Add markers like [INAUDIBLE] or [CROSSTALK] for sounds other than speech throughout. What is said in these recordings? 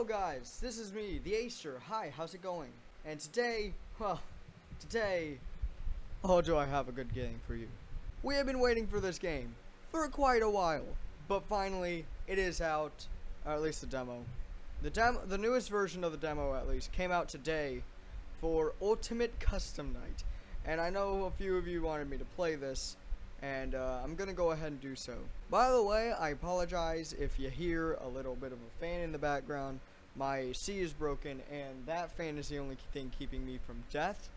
Hello guys, this is me, the A-ster. Hi, how's it going? And today, well, today, oh do I have a good game for you. We have been waiting for this game for quite a while, but finally it is out, or at least the demo. The demo, the newest version of the demo at least, came out today for Ultimate Custom Night. And I know a few of you wanted me to play this, and uh, I'm gonna go ahead and do so. By the way, I apologize if you hear a little bit of a fan in the background. My AC is broken, and that fan is the only thing keeping me from death.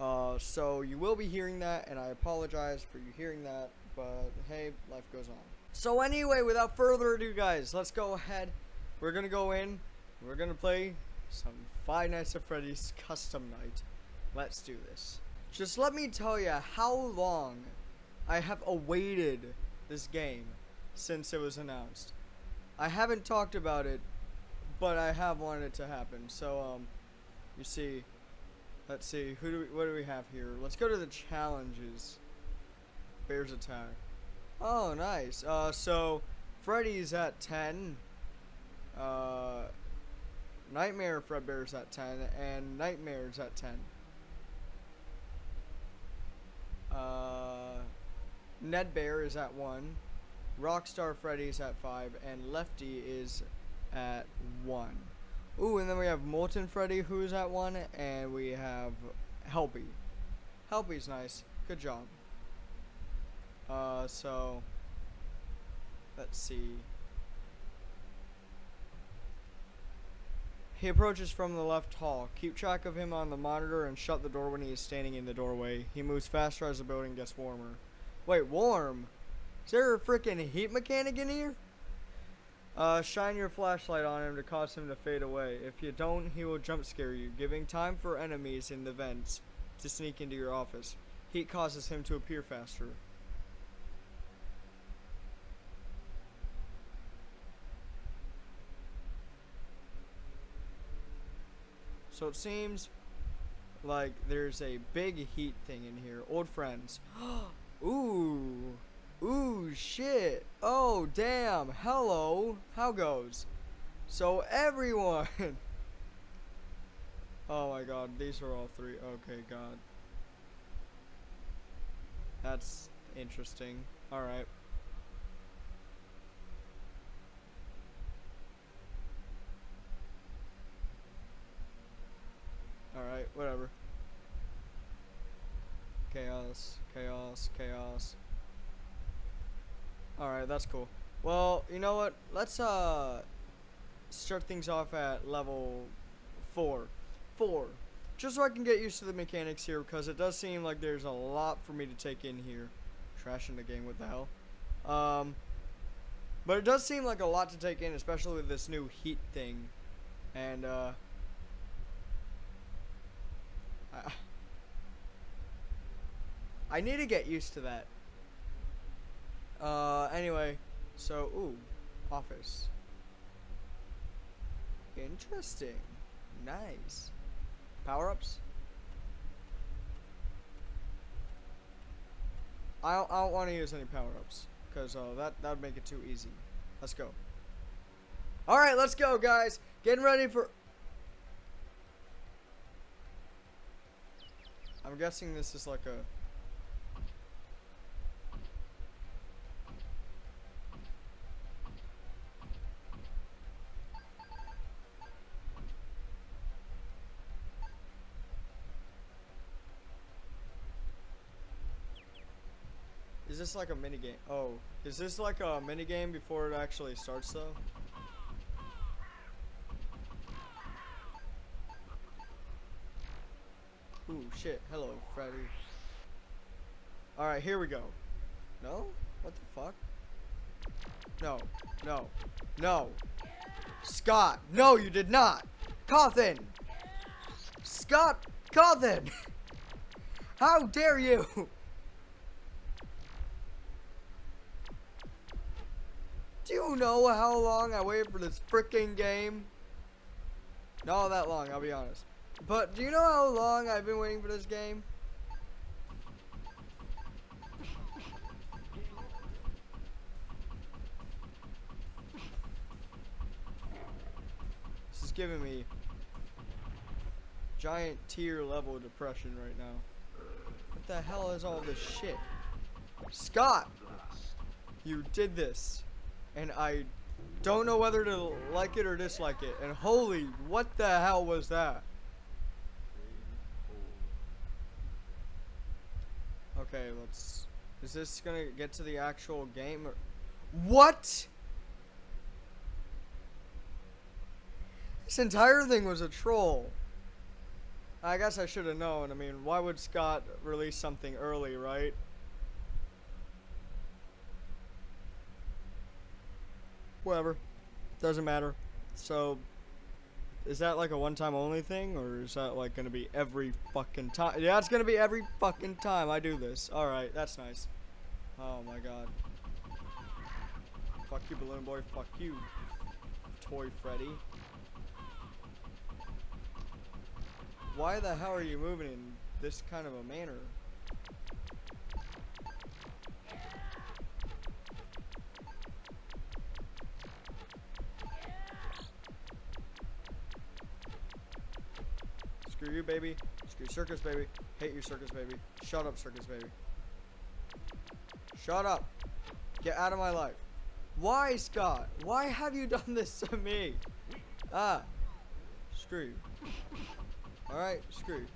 Uh, so you will be hearing that, and I apologize for you hearing that, but hey, life goes on. So anyway, without further ado, guys, let's go ahead. We're gonna go in. We're gonna play some Five Nights at Freddy's Custom Night. Let's do this. Just let me tell you how long I have awaited this game since it was announced. I haven't talked about it, but I have wanted it to happen. So, um, you see, let's see, who do we, what do we have here? Let's go to the challenges. Bears attack. Oh, nice. Uh, so, Freddy's at 10. Uh, Nightmare Fredbear's at 10, and Nightmare's at 10. Uh, Nedd Bear is at 1, Rockstar Freddy's at 5, and Lefty is at 1. Ooh, and then we have Molten Freddy who's at 1, and we have Helpy. Helpy's nice. Good job. Uh, so, let's see. He approaches from the left hall. Keep track of him on the monitor and shut the door when he is standing in the doorway. He moves faster as the building gets warmer. Wait, warm? Is there a freaking heat mechanic in here? Uh, shine your flashlight on him to cause him to fade away. If you don't, he will jump scare you, giving time for enemies in the vents to sneak into your office. Heat causes him to appear faster. So it seems like there's a big heat thing in here. Old friends. [GASPS] Ooh. Ooh, shit. Oh, damn. Hello. How goes? So everyone. [LAUGHS] oh my god, these are all three. Okay, god. That's interesting. Alright. Alright, whatever. Chaos, chaos, chaos. Alright, that's cool. Well, you know what? Let's uh start things off at level 4. 4. Just so I can get used to the mechanics here because it does seem like there's a lot for me to take in here. Trashing the game, what the hell? Um, but it does seem like a lot to take in, especially with this new heat thing. And, uh, I, I need to get used to that. Uh, anyway, so, ooh, office. Interesting. Nice. Power-ups? I don't, I don't want to use any power-ups, because uh, that, that would make it too easy. Let's go. Alright, let's go, guys. Getting ready for... I'm guessing this is like a... Is this like a mini game? Oh, is this like a mini game before it actually starts though? Ooh, shit. Hello, Freddy. Alright, here we go. No? What the fuck? No. No. No. Scott! No, you did not! Cawthon! Scott Cawthon! [LAUGHS] How dare you! Do you know how long I waited for this freaking game? Not all that long, I'll be honest. But do you know how long I've been waiting for this game? This is giving me giant tier level depression right now. What the hell is all this shit? Scott! You did this. And I don't know whether to like it or dislike it. And holy, what the hell was that? Okay, let's... Is this gonna get to the actual game? Or, what? This entire thing was a troll. I guess I should have known. I mean, why would Scott release something early, right? Whatever. Doesn't matter. So, is that like a one-time only thing, or is that like gonna be every fucking time? Yeah, it's gonna be every fucking time I do this. All right, that's nice. Oh my god. Fuck you, balloon boy. Fuck you, toy Freddy. Why the hell are you moving in this kind of a manner? Screw you, baby. Screw circus, baby. Hate you, circus, baby. Shut up, circus, baby. Shut up. Get out of my life. Why, Scott? Why have you [LAUGHS] done this to me? Ah. Screw you. Alright, screw you.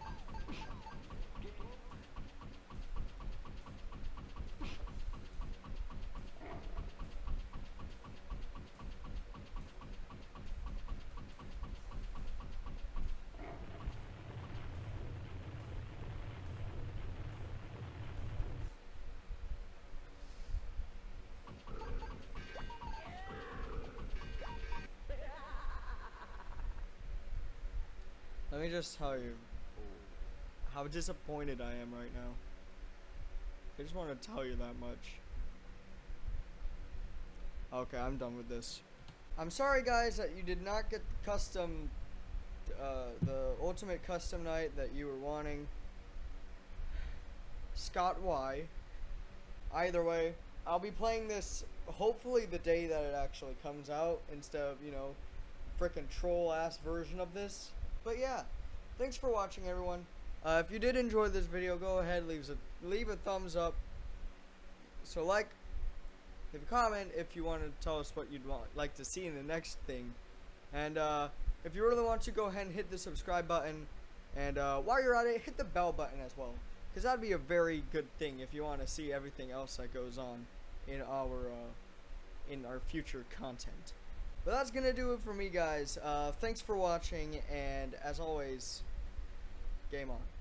Just you how disappointed I am right now. I just want to tell you that much. Okay, I'm done with this. I'm sorry guys that you did not get the custom, uh, the ultimate custom night that you were wanting. Scott Y. Either way, I'll be playing this hopefully the day that it actually comes out instead of, you know, freaking troll ass version of this. But yeah, thanks for watching everyone. Uh, if you did enjoy this video, go ahead, leave a, leave a thumbs up. So like, leave a comment if you want to tell us what you'd want, like to see in the next thing. And uh, if you really want to, go ahead and hit the subscribe button. And uh, while you're at it, hit the bell button as well. Because that'd be a very good thing if you want to see everything else that goes on in our, uh, in our future content. But that's going to do it for me, guys. Uh, thanks for watching, and as always, game on.